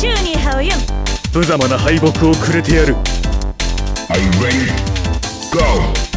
宙にハウユン無様な敗北をくれてやる Are you ready? Go!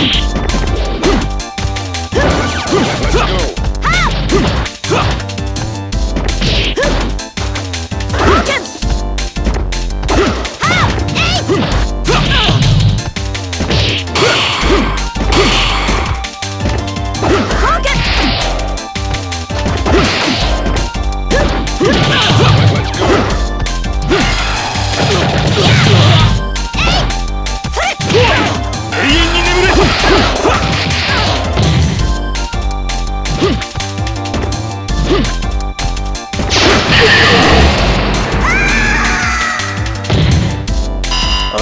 Let's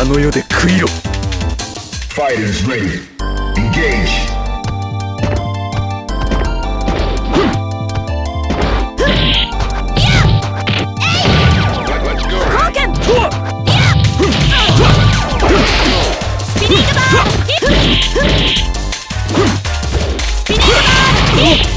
の世で食いろ Fighters ready. Engage. Let-